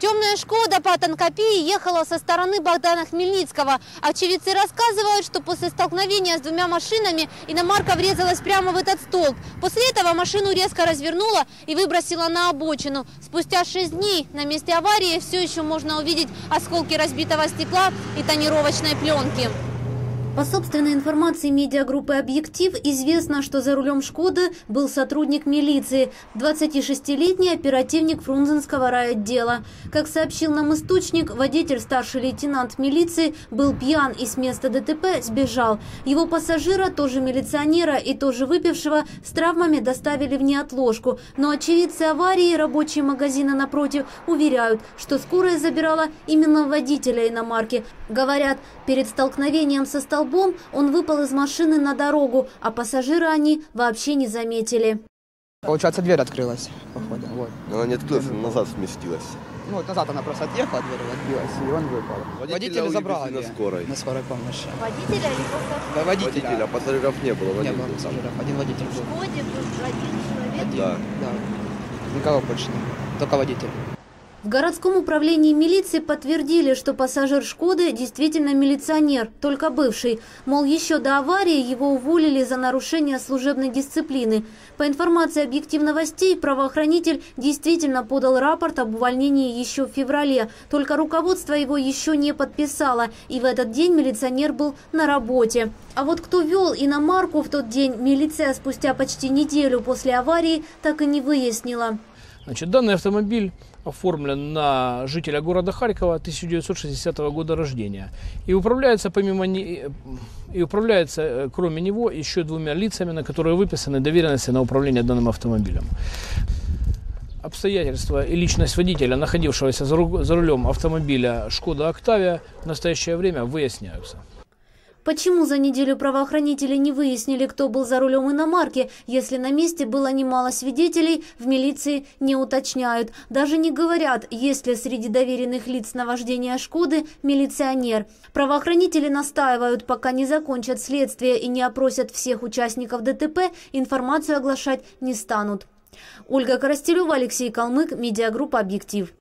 Темная «Шкода» по Танкопии ехала со стороны Богдана Хмельницкого. Очевидцы рассказывают, что после столкновения с двумя машинами иномарка врезалась прямо в этот столб. После этого машину резко развернула и выбросила на обочину. Спустя шесть дней на месте аварии все еще можно увидеть осколки разбитого стекла и тонировочной пленки. По собственной информации медиагруппы «Объектив» известно, что за рулем «Шкоды» был сотрудник милиции, 26-летний оперативник Фрунзенского райотдела. Как сообщил нам источник, водитель старший лейтенант милиции был пьян и с места ДТП сбежал. Его пассажира, тоже милиционера и тоже выпившего, с травмами доставили в неотложку. Но очевидцы аварии, рабочие магазина напротив, уверяют, что скорая забирала именно водителя иномарки. Говорят, перед столкновением со столкновением столбом, он выпал из машины на дорогу, а пассажиры они вообще не заметили. Получается, дверь открылась, походу. Вот. Она не открылась, она назад сместилась. Ну, вот назад она просто отъехала, дверь отбилась, и он выпал. Водителя Водитель забрал на скорой. На скорой помощи. Водителя или пассажира? Да, водителя. Водителя, пассажиров не было. Не водитель было пассажиров, один водитель В был. Шкоде был один человек. Да. Да. Никого больше не было, только водитель. В городском управлении милиции подтвердили, что пассажир «Шкоды» действительно милиционер, только бывший. Мол, еще до аварии его уволили за нарушение служебной дисциплины. По информации объектив новостей, правоохранитель действительно подал рапорт об увольнении еще в феврале. Только руководство его еще не подписало, и в этот день милиционер был на работе. А вот кто вел иномарку в тот день, милиция спустя почти неделю после аварии так и не выяснила. Значит, данный автомобиль оформлен на жителя города Харькова 1960 года рождения и управляется помимо не- и управляется э, кроме него еще двумя лицами, на которые выписаны доверенности на управление данным автомобилем. Обстоятельства и личность водителя, находившегося за рулем автомобиля Шкода Октавия, в настоящее время выясняются. Почему за неделю правоохранители не выяснили, кто был за рулем иномарки, если на месте было немало свидетелей, в милиции не уточняют. Даже не говорят, есть ли среди доверенных лиц на вождение «Шкоды» милиционер. Правоохранители настаивают, пока не закончат следствие и не опросят всех участников ДТП, информацию оглашать не станут. Ольга Коростелева, Алексей Калмык, медиагруппа «Объектив».